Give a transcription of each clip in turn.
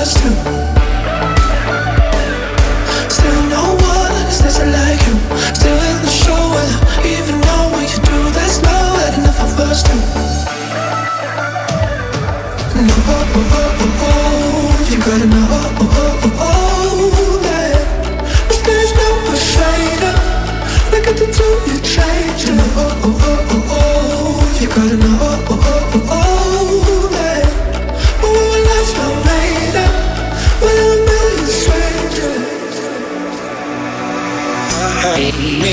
enough for. Still no one there like you. Still in the show even know what you do. Enough us two. No, oh, oh, oh, oh, oh. You gotta know, oh, oh, oh, oh, oh, that there's no you. You oh, oh, oh, oh, oh. Gotta know, oh, oh, oh, oh, oh, Nobody,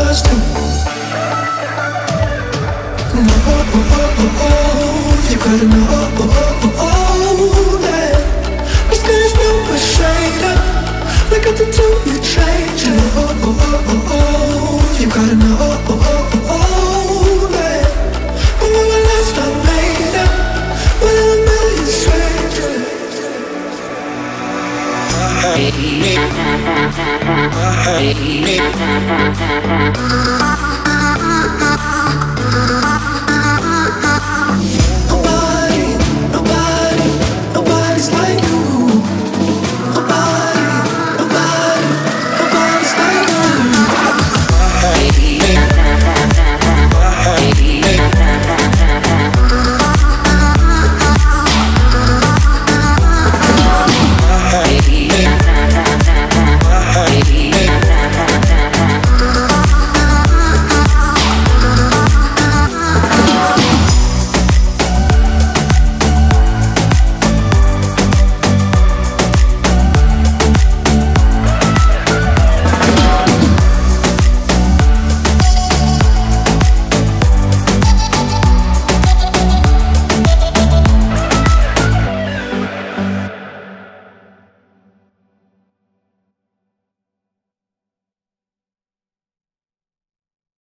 two. No, oh, oh, oh, oh, oh. You gotta know, oh, oh, oh, oh, oh, that this there's no shade up. Look at the two you change. Oh, oh, oh, oh, Hey,